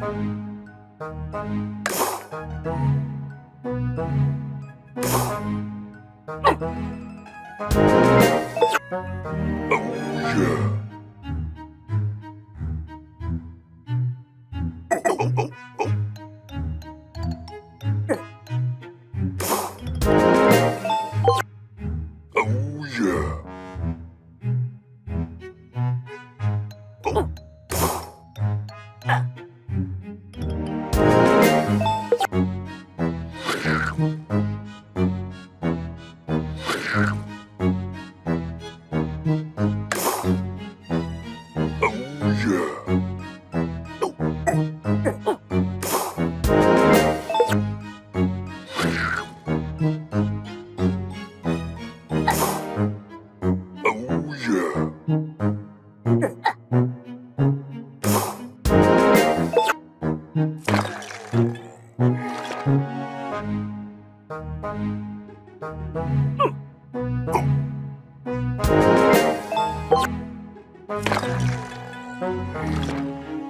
Oh yeah! наших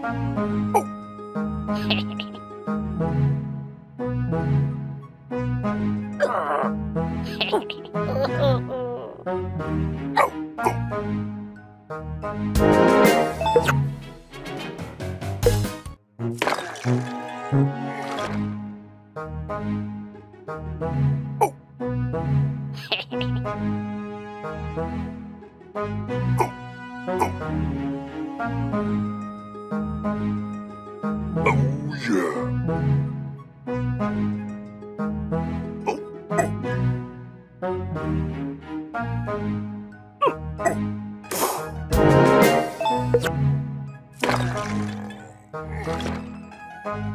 Oh.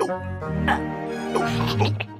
Oh, my God.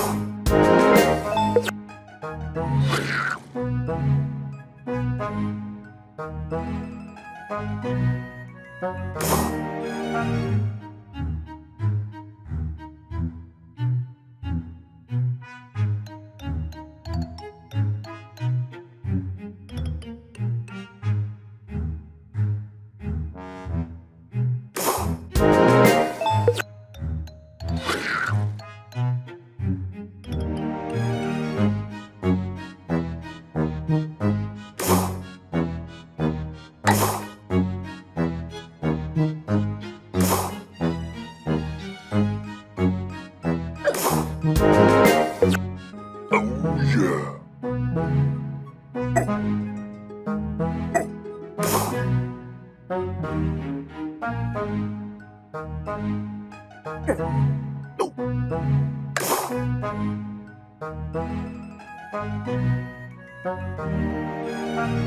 Thank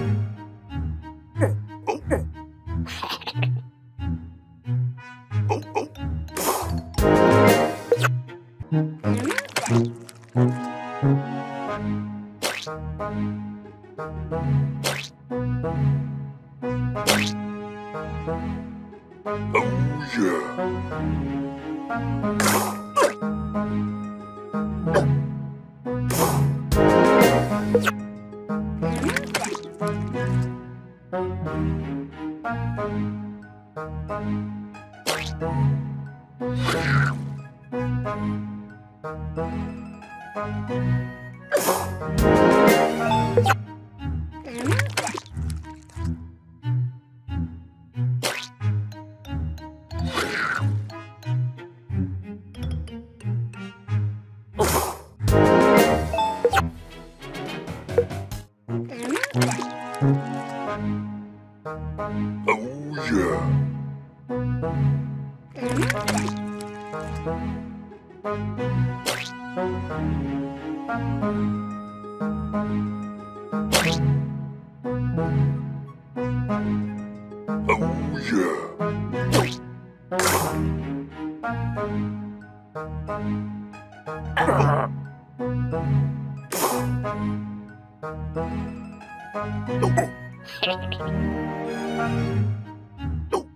you. you Oh,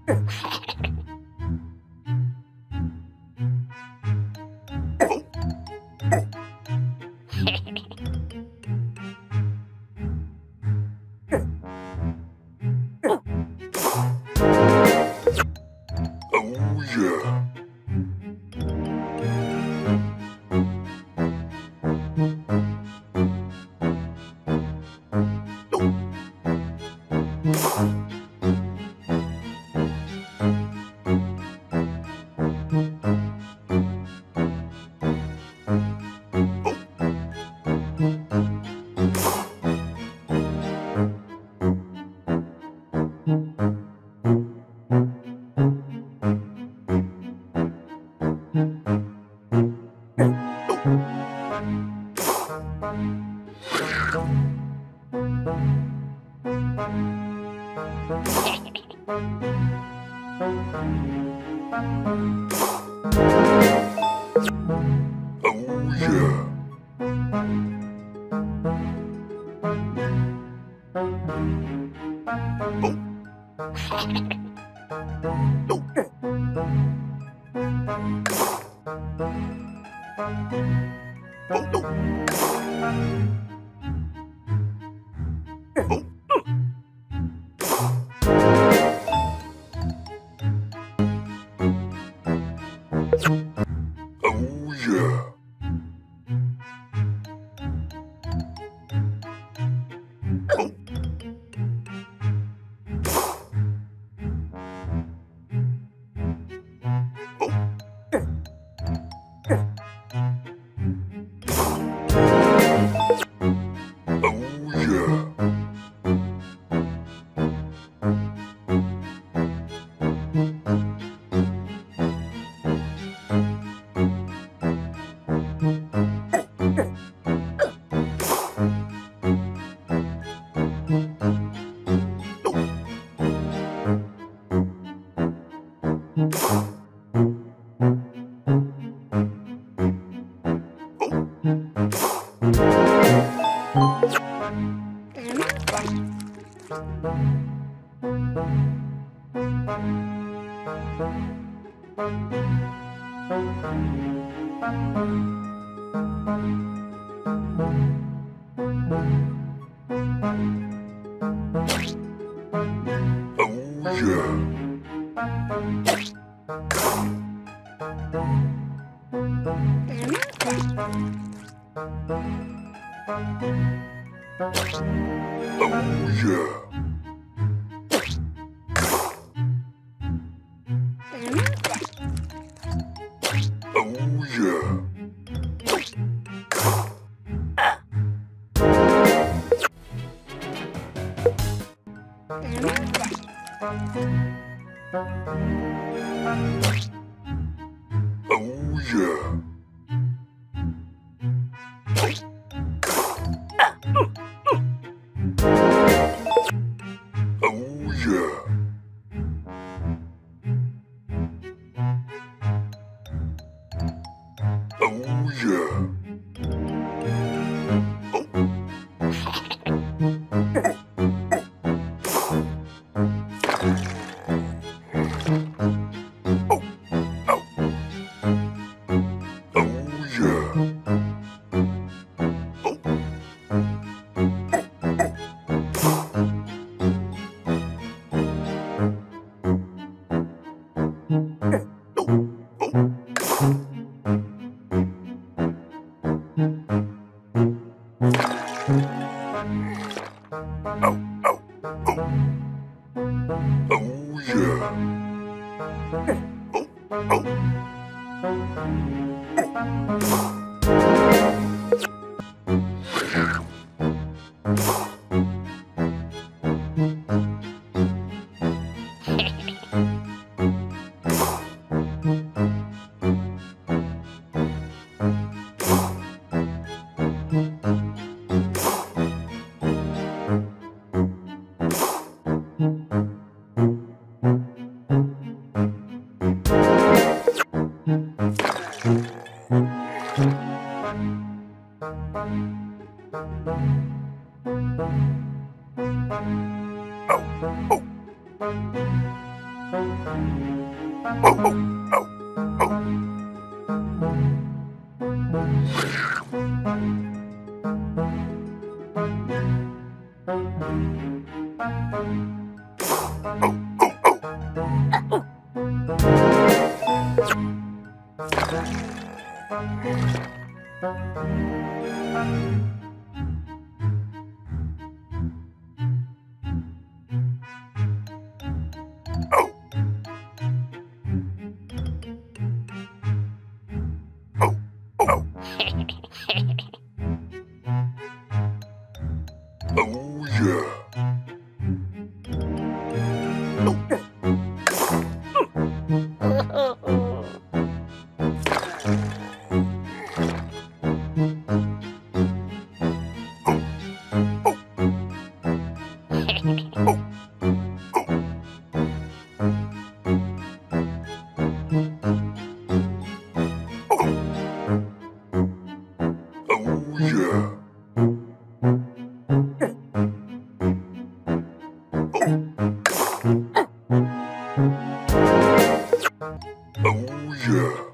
yeah. Oh yeah. Oh yeah. Oh yeah.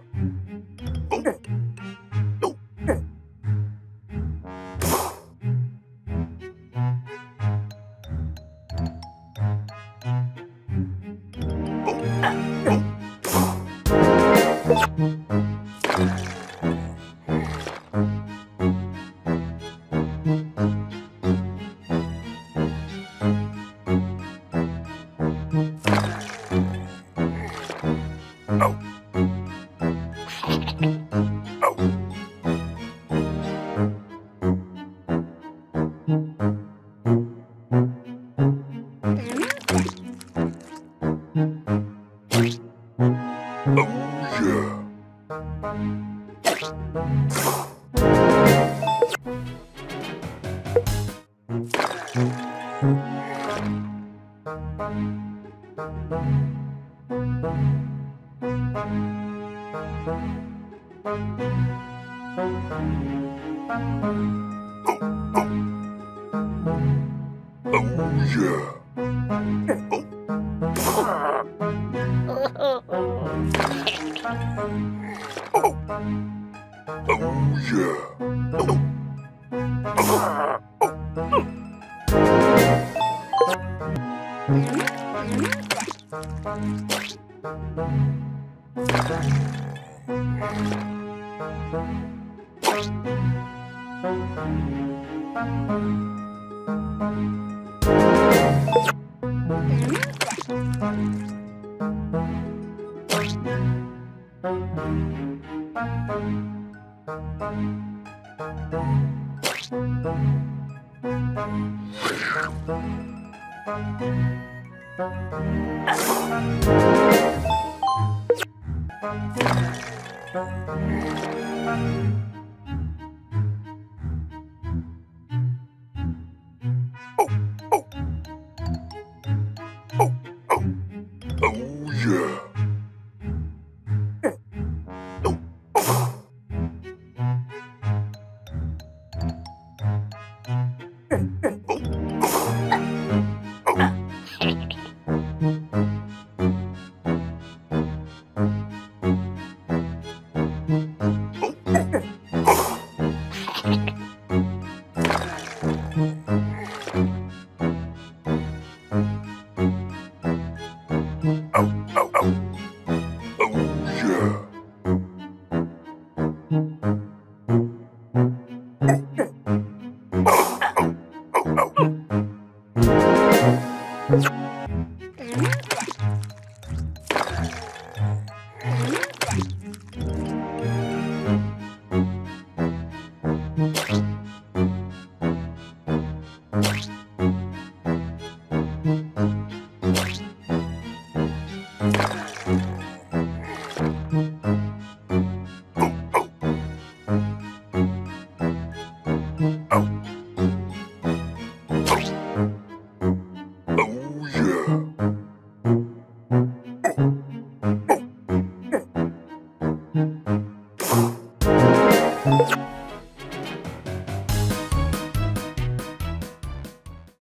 Thank